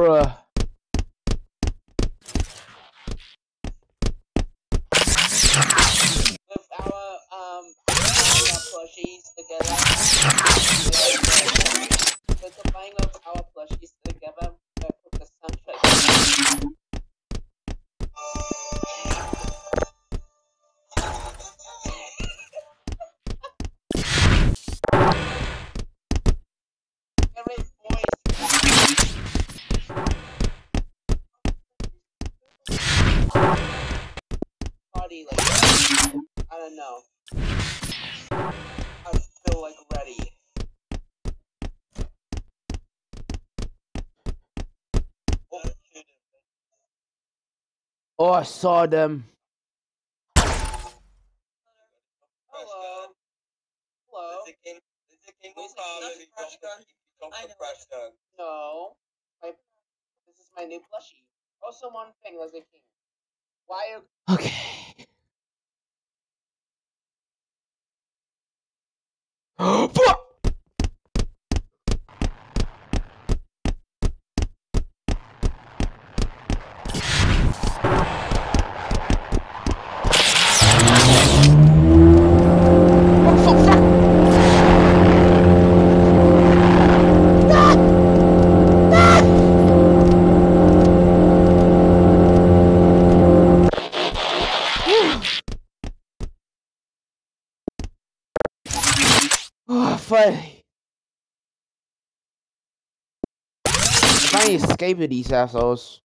Bruh. Oh, I saw them. Hello. Hello. Is it King? Is it King Is Kong? King You come Crush Gun? you come I. Crush Gun. No. My, this is my new plushie. Also, one thing, Leslie King. Why are Okay. Fuck! Oh, fuck, fuck! Oh, finally. I escaped with these assholes.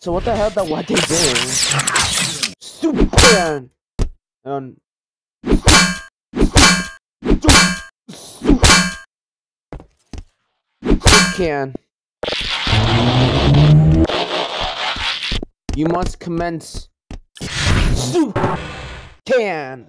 So what the hell that what they doing? Superman! Um can. You must commence. Soup can.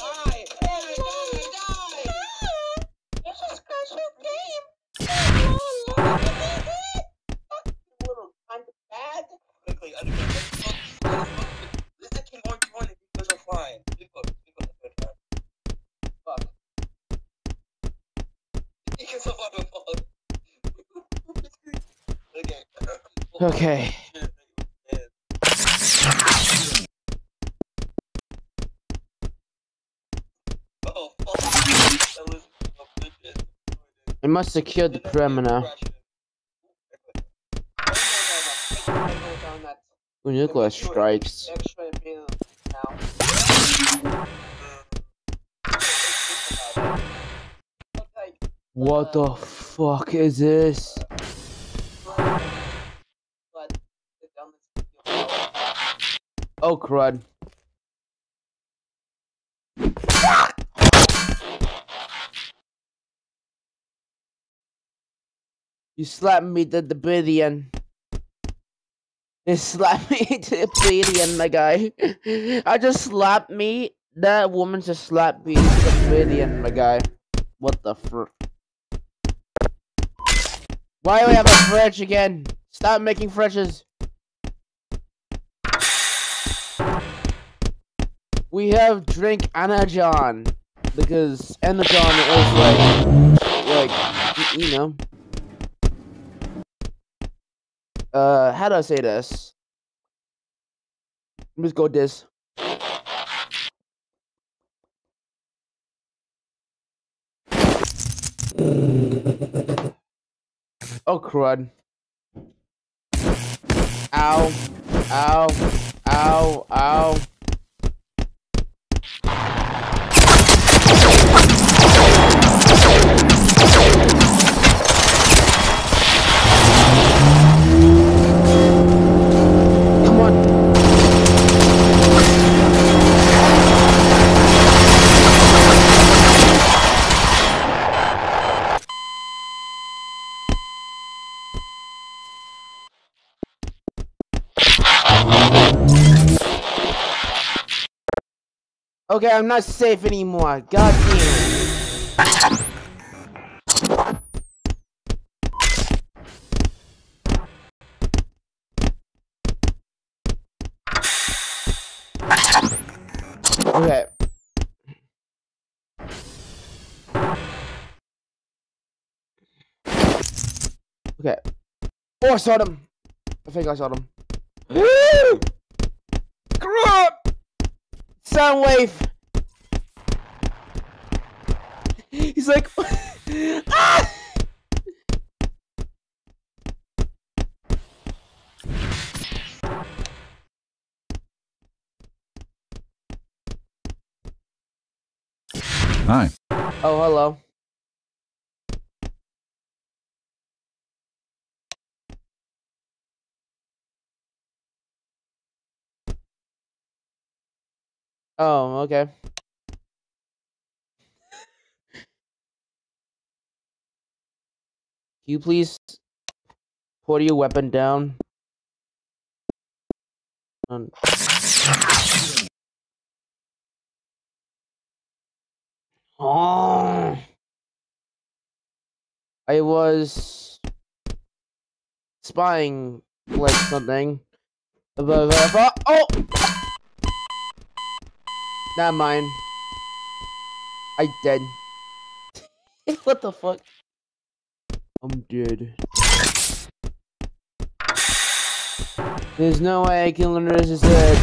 Okay. Okay. Shit, man. Oh, fuck. That was a bitch. I must secure the perimeter. When nuclear strikes. What the fuck is this? Oh crud. You slapped me to the billion. You slapped me to the billion, my guy. I just slapped me. That woman just slapped me to the billion, my guy. What the fr? Why do we have a fridge again? Stop making fridges. We have drink Energon because Energon is like, like you know. Uh, how do I say this? Let's go this. Oh crud! Ow! Ow! Ow! Ow! Okay, I'm not safe anymore. God damn. Okay. Okay. Oh, I saw them. I think I saw them. Crap! Soundwave. He's like, ah! Hi. Oh, hello. Oh, okay. Can you please put your weapon down? Um, Oh. I was spying like something. Oh! Not mine. I dead. what the fuck? I'm dead. There's no way I can learn this instead.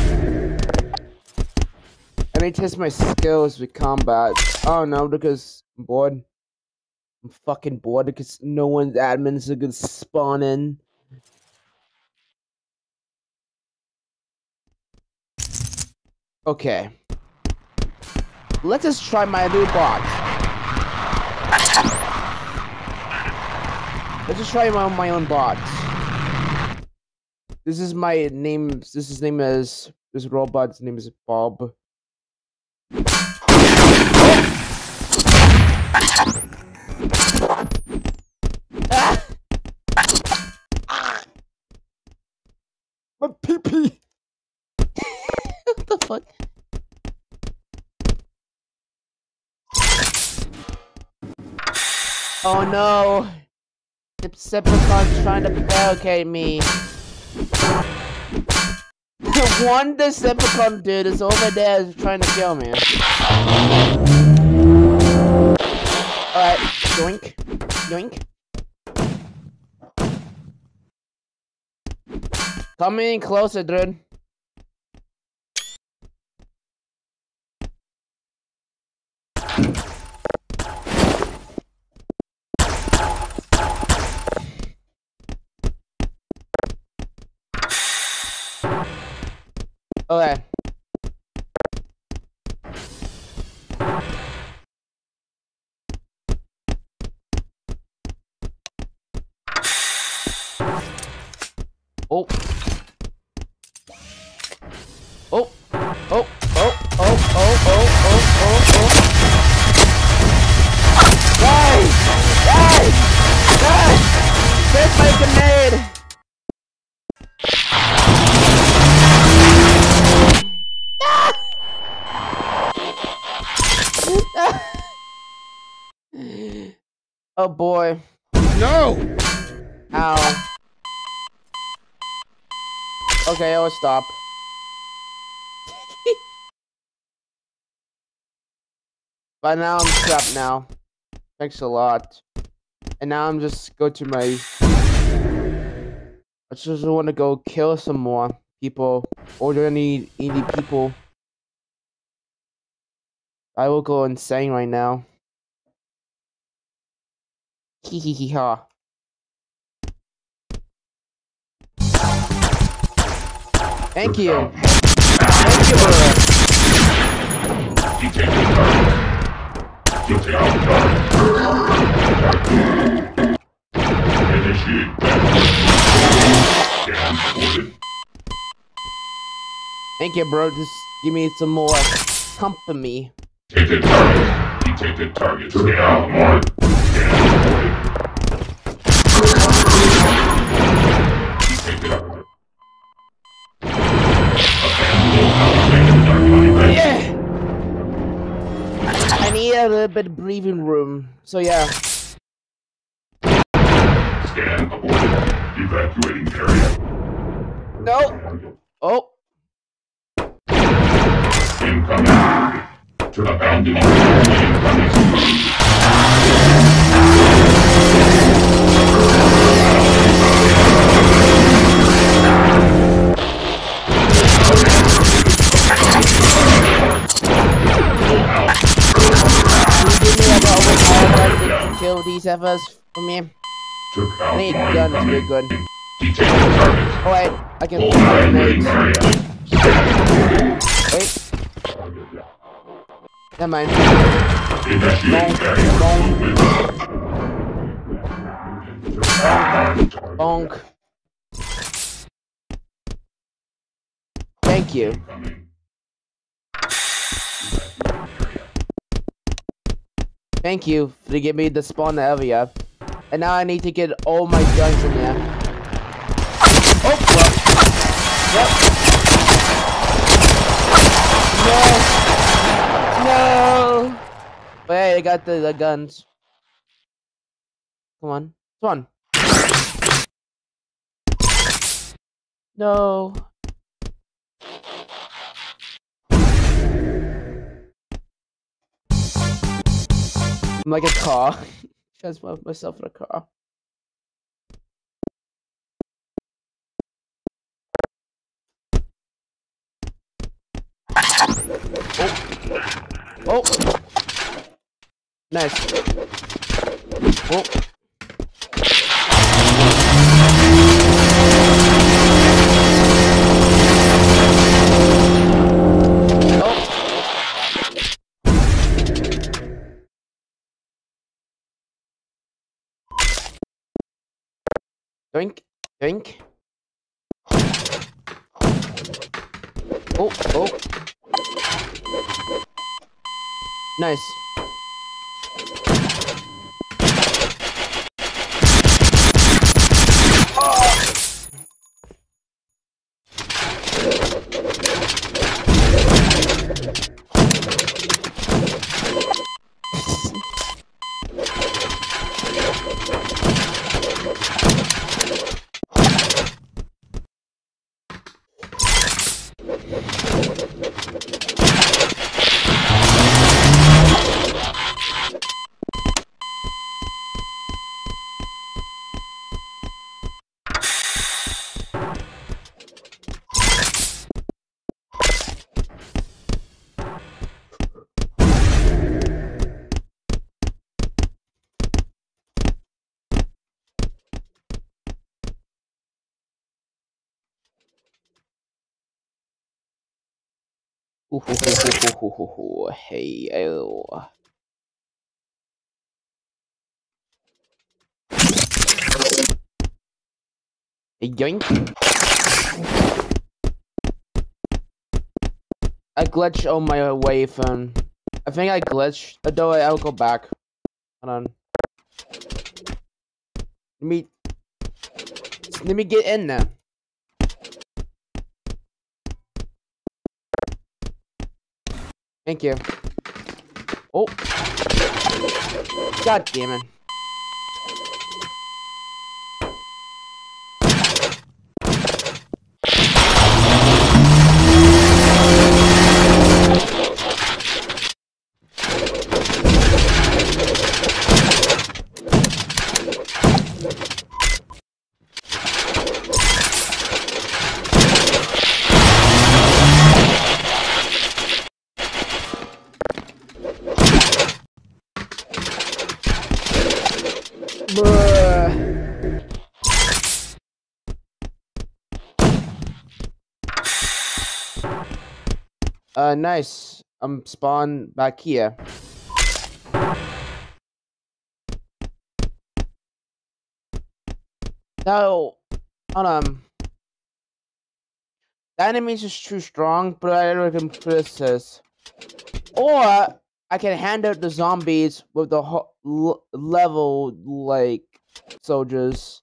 I need to test my skills with combat. Oh no, because I'm bored. I'm fucking bored because no one's admins are gonna spawn in. Okay. Let us try my new bot. Let's just try my, my own bot. This is my name. This is name as this robot's name is Bob. Ah! My pee pee. what the fuck? Oh no! The Decepticon's trying to barricade me. The one Decepticon dude is over there is trying to kill me. Alright, yoink. Yoink. Come in closer, dude. Okay. Oh boy. No! Ow. Okay, I'll stop. but now I'm trapped now. Thanks a lot. And now I'm just go to my I just want to go kill some more people. Or do I need any people? I will go insane right now. Hee hee hee ha. Thank you. Thank you, Scan. Thank you, bro. Just give me some more company. Detected target. Detected target. Scan mark. Yeah. I need a little bit breathing room. So yeah. Scan aborted. Evacuating area. No. Oh. Incoming. To the boundary. Incoming. To kill these efforts for me? Took out I need guns to be good. Detect the target. Oh wait, I can Full fire grenades. Wait, never mind. Bonk. Thank you. Thank you for giving me the spawn area. And now I need to get all my guns in there. Oh, well. Yep. No. No. But hey, I got the, the guns. Come on. Come on. No. I'm like a car. Transform myself in a car. Oh. Oh. Nice. Oh. Drink, drink. Oh, oh. Nice. Ooh, hoo, hoo, hoo. Hey, oh. Hey, yoink. I glitched on my way from. I think I glitched. Uh, Although I'll go back. Hold on. Let me. Let me get in there. Thank you. Oh. God damn it. Nice. I'm spawn back here. No, hold on. The enemies is too strong, but I reckon this. Or I can hand out the zombies with the level like soldiers.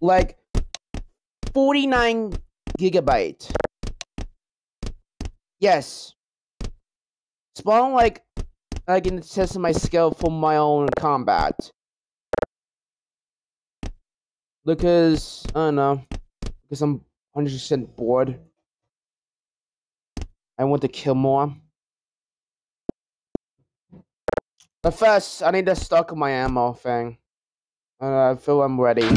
Like 49 gigabyte. Yes, Spawn like I can test my skill for my own combat. Because I don't know. Because I'm 100% bored. I want to kill more. But first, I need to stock my ammo thing. And I feel I'm ready.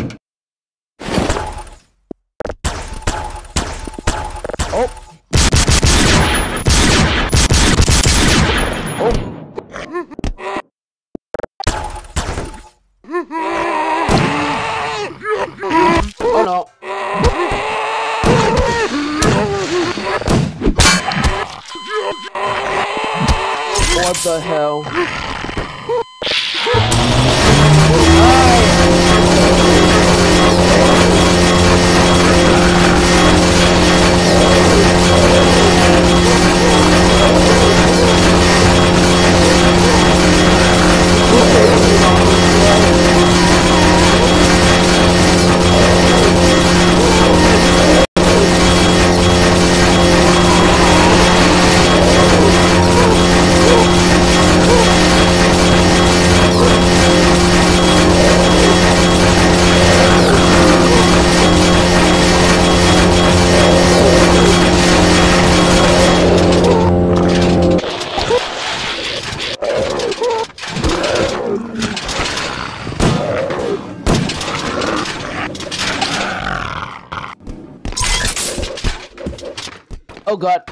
Oh god.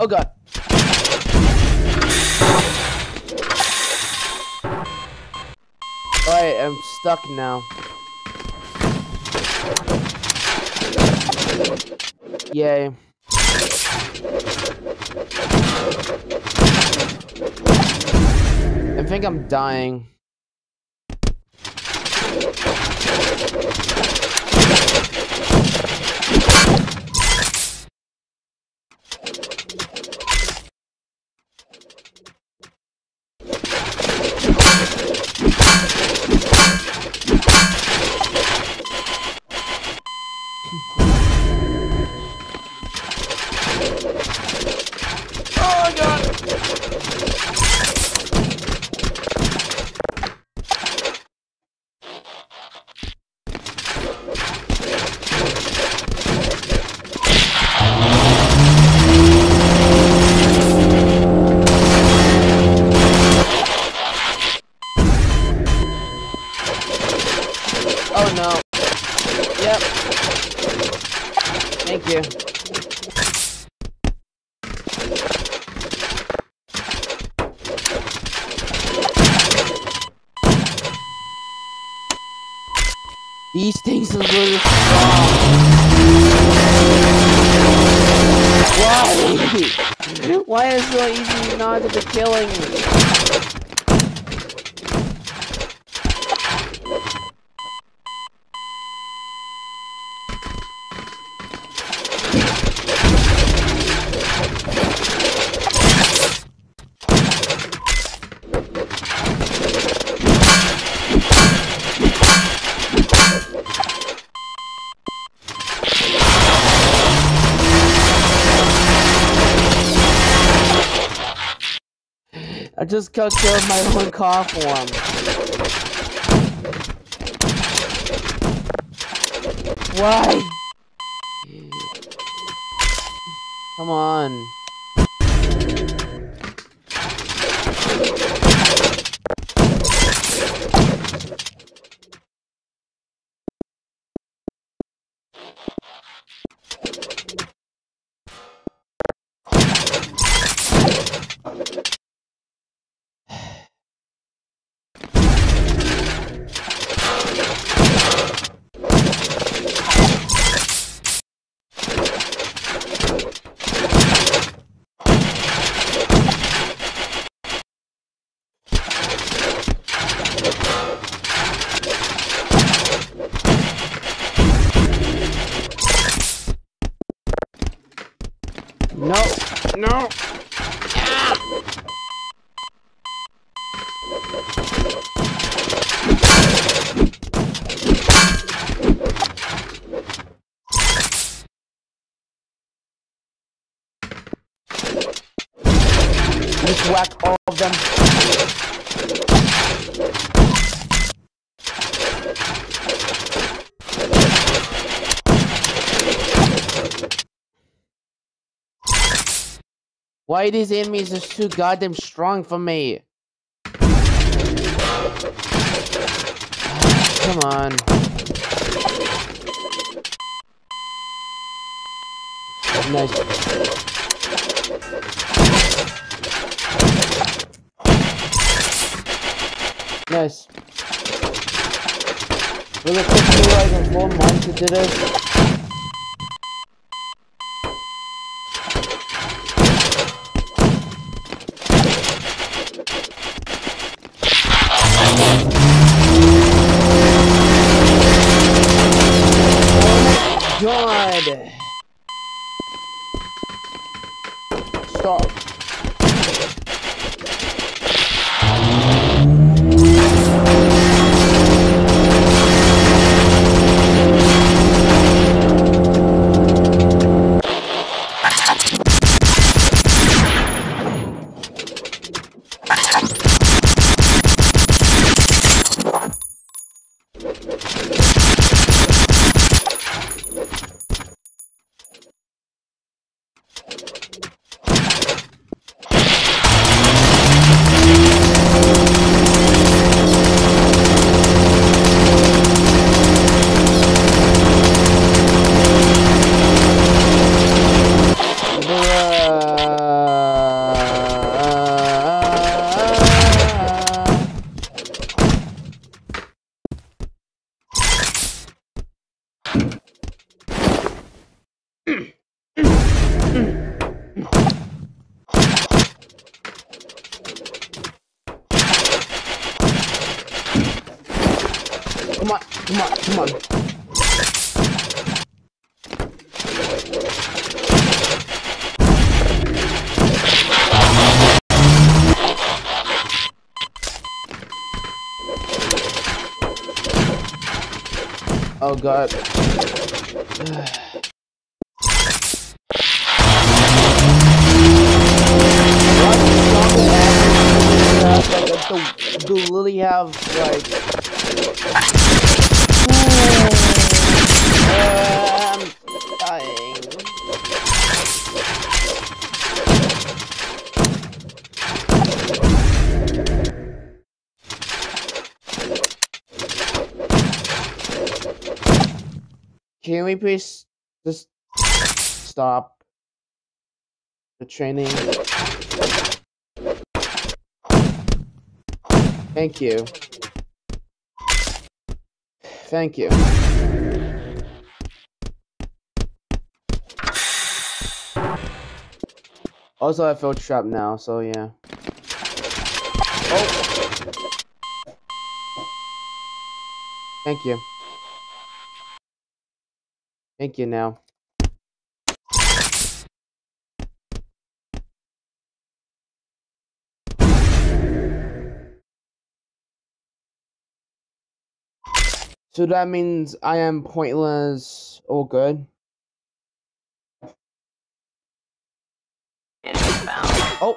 Oh god. Alright, I'm stuck now. Yay. I think I'm dying. These things are really strong. Why? Why is it so easy not to be killing me? Just got killed my own car form. Why? Come on. No, no. This whack all of them. Why these enemies are too goddamn strong for me? Come on. Nice. Nice. Will it take me like a full month to do this? God. God. Do, do Lily have like I'm dying. Uh, Can we please just stop the training? Thank you. Thank you. Also, I feel trapped now, so yeah. Oh! Thank you. Thank you now. So that means I am pointless or good? Oh!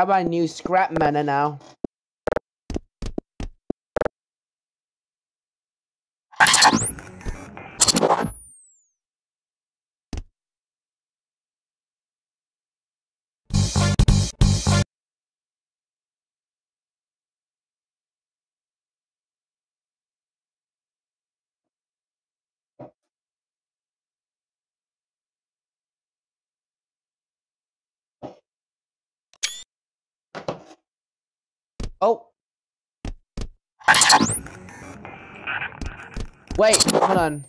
Got my new scrap mana now. Oh. Wait, hold on.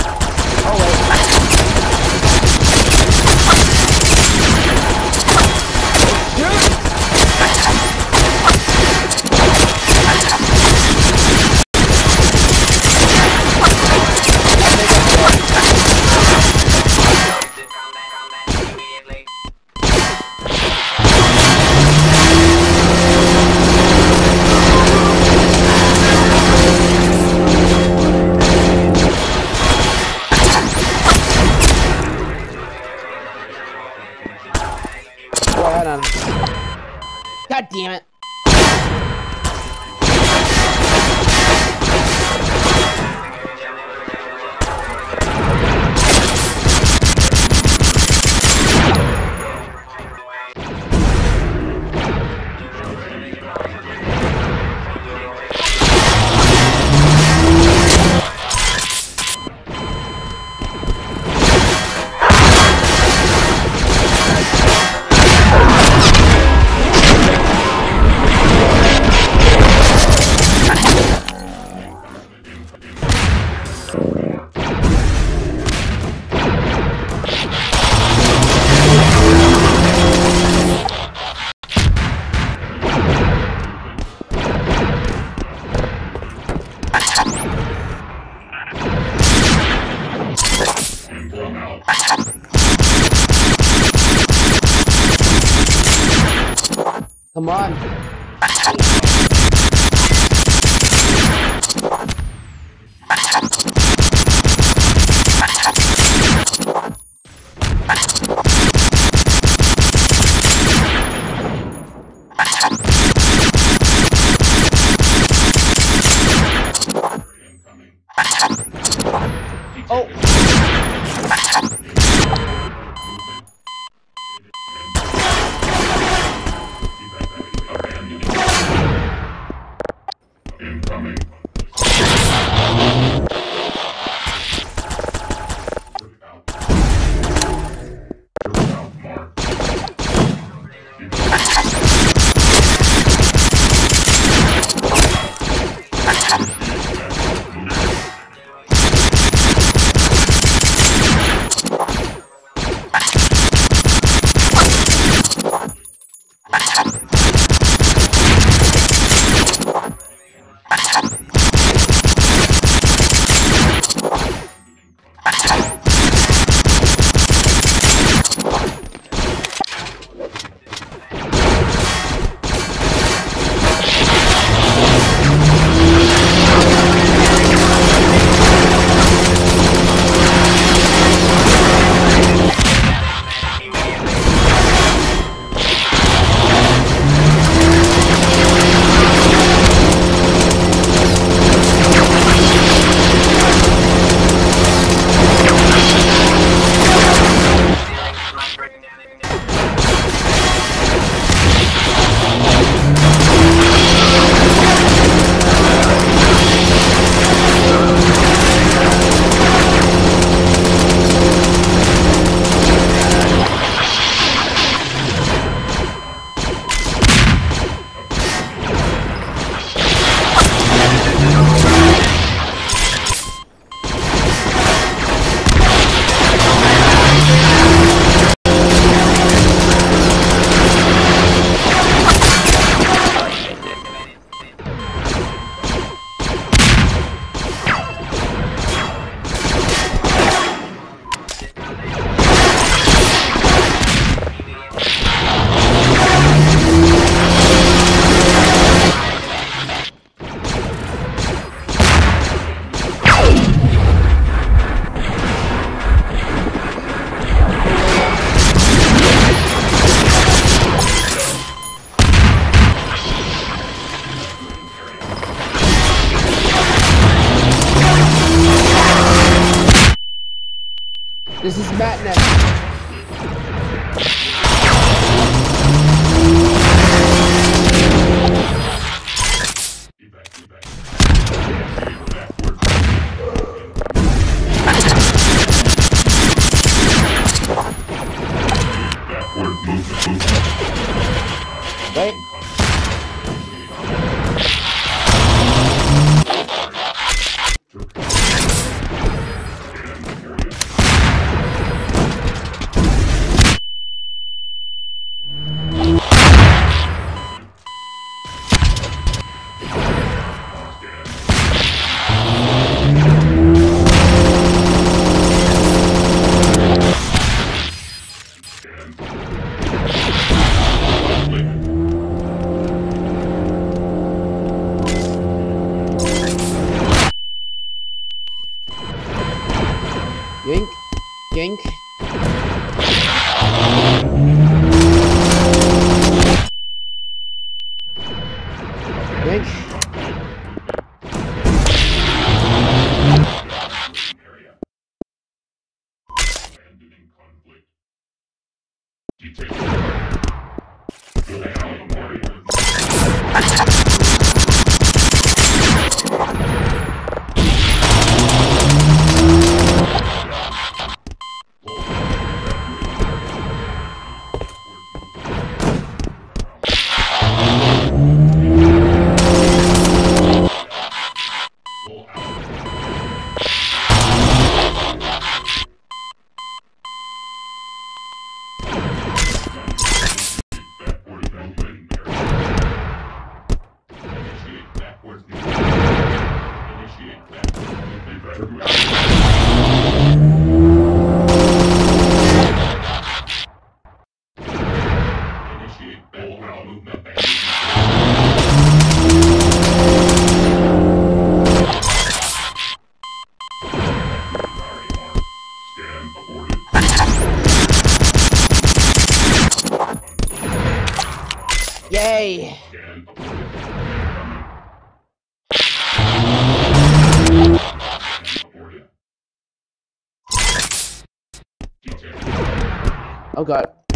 Oh wait. This is Matt next. Oh god.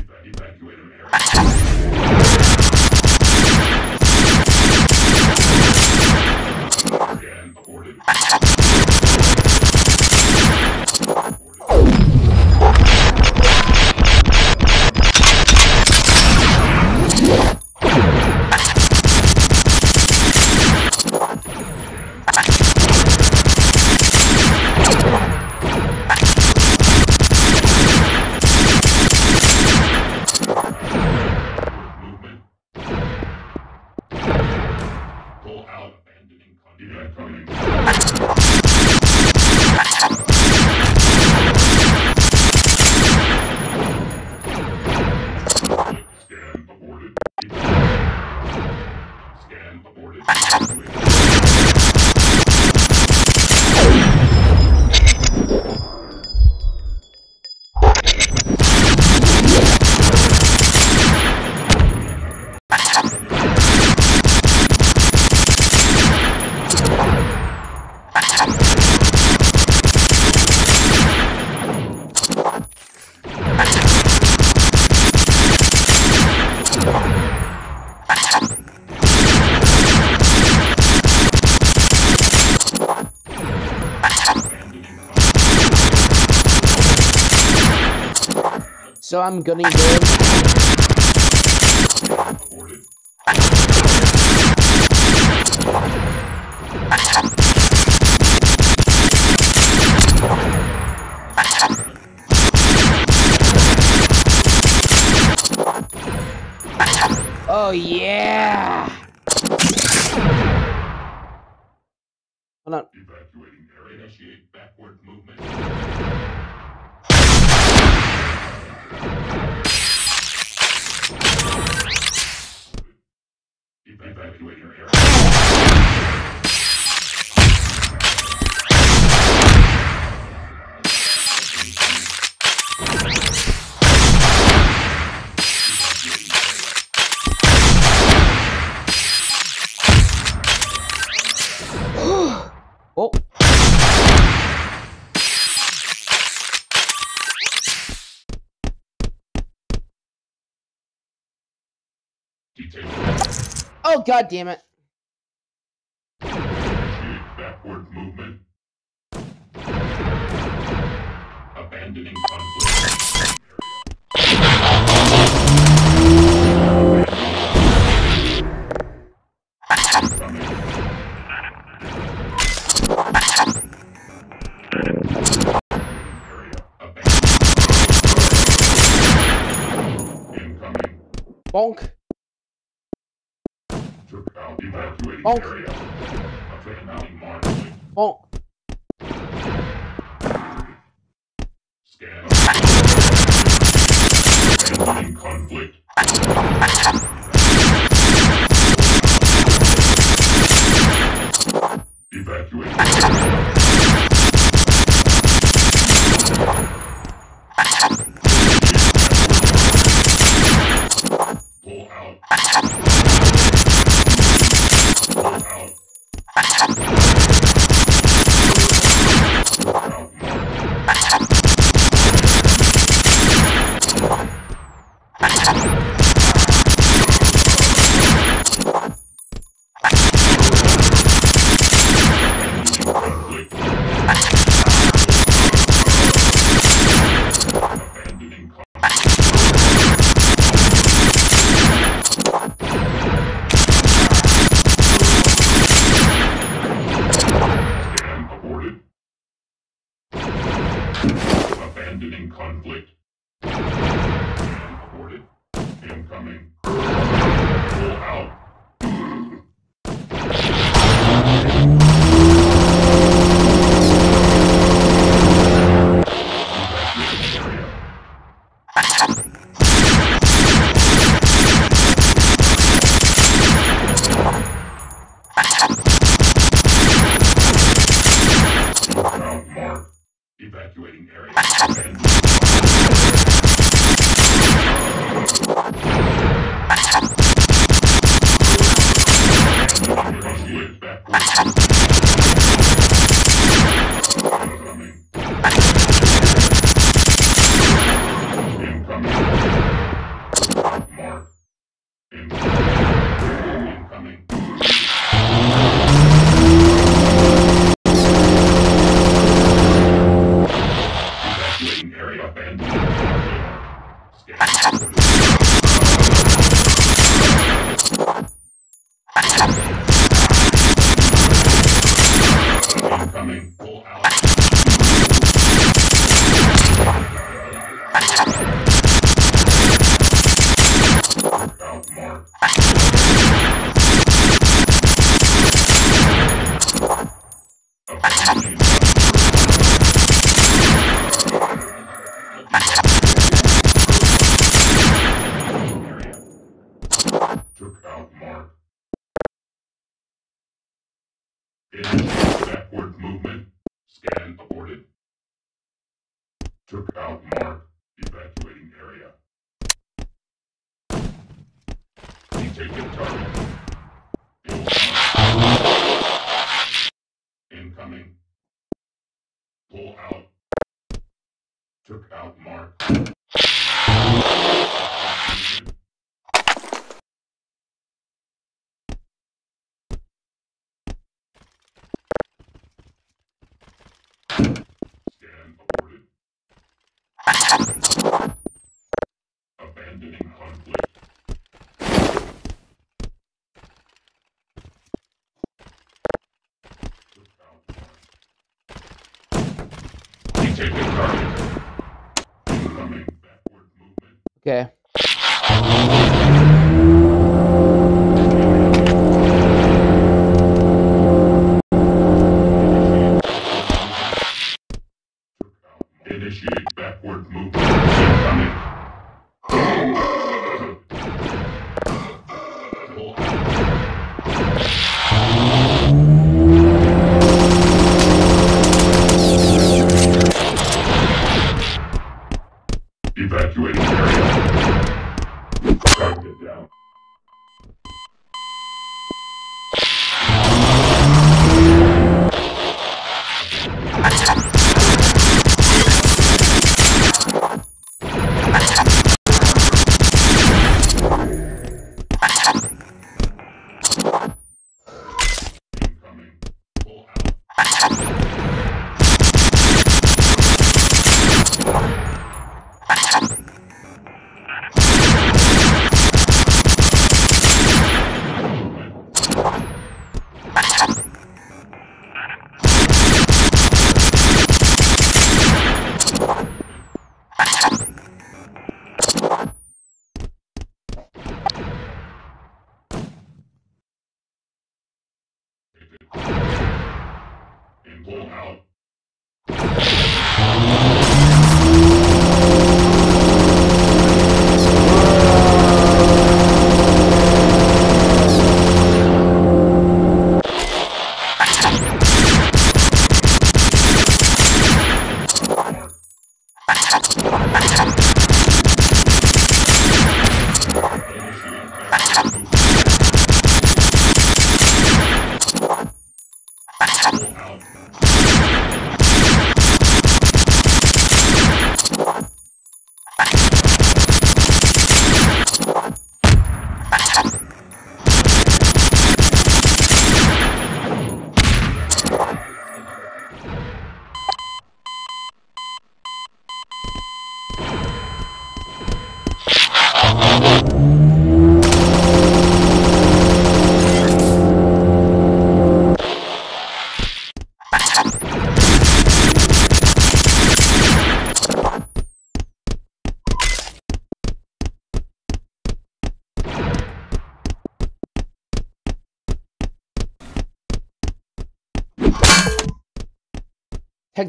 I'm gunning them. Oh yeah. Oh, god damn it. Backward movement. Abandoning. Bonk. Evacuating Bonk. Bonk. Scan. Pull out. Okay. Pull out.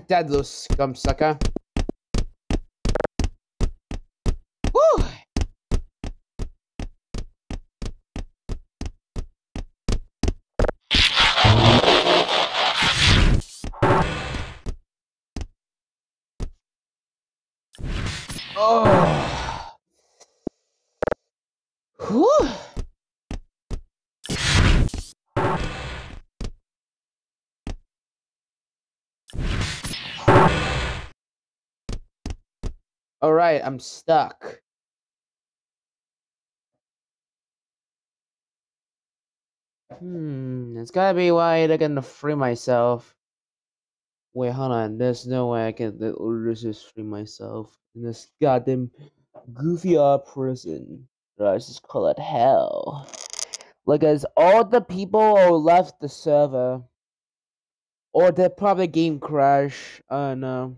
That, little scum sucker. Woo! Oh. All right, I'm stuck. Hmm, it's gotta be why I can free myself. Wait, hold on. There's no way I can let Ulysses free myself in this goddamn goofy odd prison. Let's just call it hell. Like, as all the people who left the server, or they probably game crash. I don't know.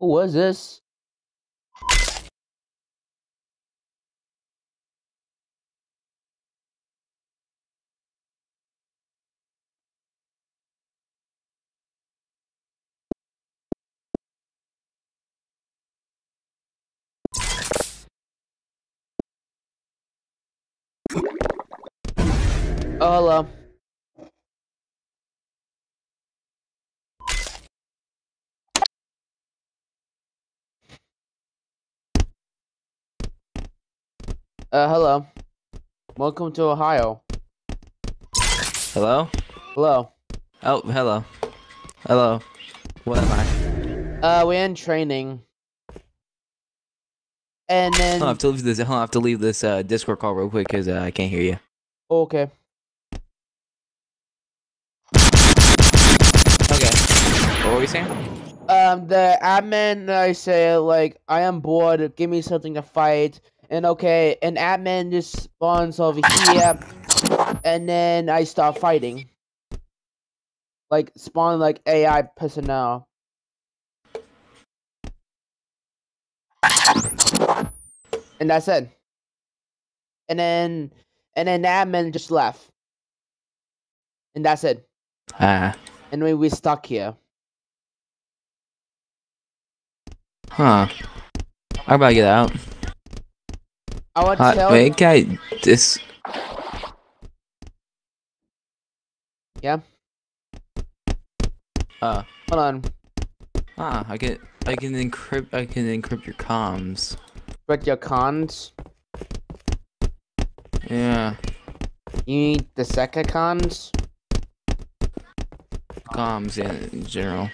Who was this? Oh, Uh, hello. Welcome to Ohio. Hello? Hello. Oh, hello. Hello. What am I? Uh, we're in training. And then, I'll have to leave this. I'll have to leave this uh, Discord call real quick because uh, I can't hear you. okay. Okay. What were we saying? Um, the admin, I say, like, I am bored, give me something to fight. And okay, an admin just spawns over here, and then I start fighting. Like, spawn, like, AI personnel. And that's it. And then, and then the admin just left. And that's it. Ah. And we we stuck here. huh. How about I get out? I want to Uh, tell wait, can this? Yeah. Uh. Hold on. Ah, I can I can encrypt I can encrypt your comms. But your cons. Yeah. You need the second cons. Comms in general.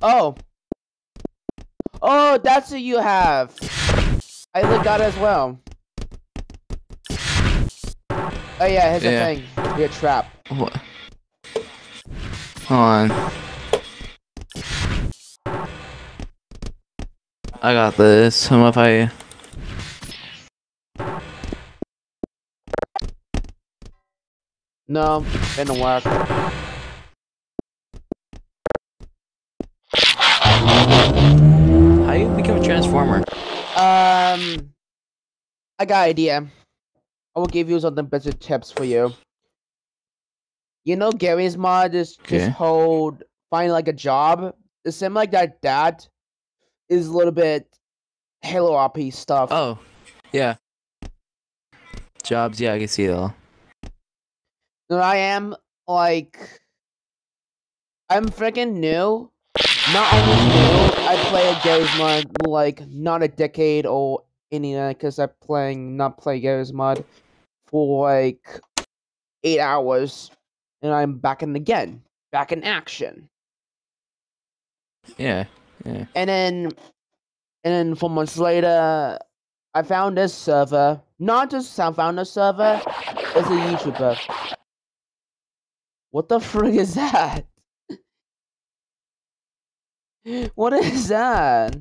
Oh. Oh, that's what you have. I look got it as well. Oh yeah, here's Yeah. the thing. You're trapped. What? Hold on. I got this. How if I? No, didn't work. How do you become a transformer? Um, I got an idea. I will give you some better tips for you. You know, Garry's mod is Okay. just hold find like a job. It seems like that. That is a little bit Halo RP stuff. Oh, yeah. Jobs, yeah, I can see it all. No, I am like I'm freaking new. Not only new, I play a Garry's mod like not a decade or any because I'm playing not play Garry's mod for like eight hours, and I'm back in again, back in action. Yeah, yeah. And then, and then four months later, I found this server. Not just I found this server. It's a YouTuber. What the frig is that? What is that?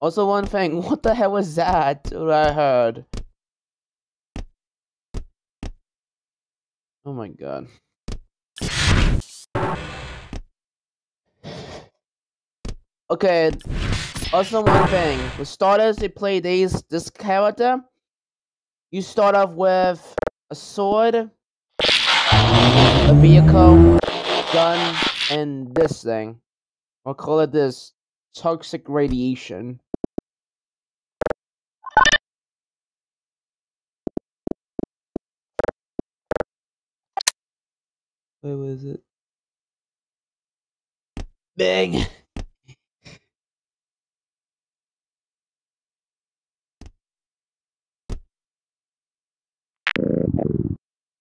Also, one thing. What the hell was that? I heard. Oh my god. Okay. Also, one thing. For starters, they play these this character. You start off with a sword, a vehicle, gun, and this thing. I'll call it this toxic radiation. Where was it? Bang!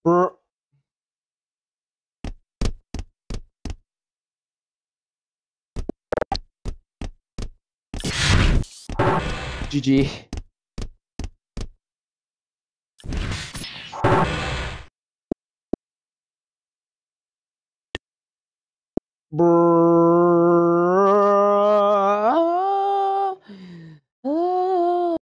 Brr. GG. Brr.